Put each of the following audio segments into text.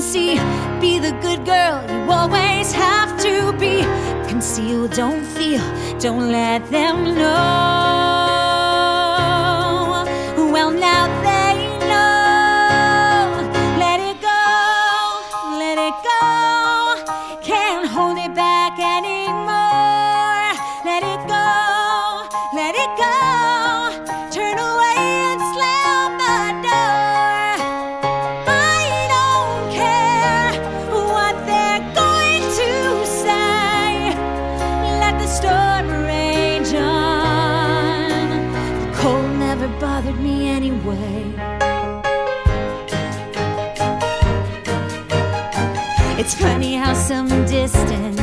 See. Be the good girl you always have to be. Conceal, don't feel, don't let them know. Well, now bothered me anyway. It's funny how some distance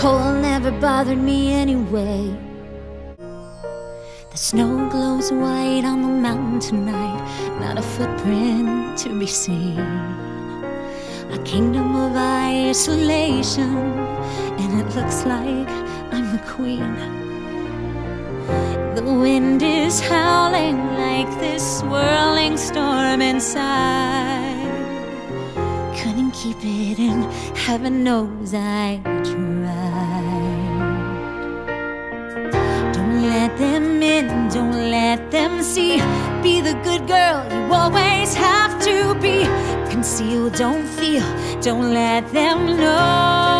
cold never bothered me anyway. The snow glows white on the mountain tonight, not a footprint to be seen. A kingdom of isolation, and it looks like I'm the queen. The wind is howling like this swirling storm inside. Keep it in, heaven knows I tried. Don't let them in, don't let them see. Be the good girl you always have to be. Conceal, don't feel, don't let them know.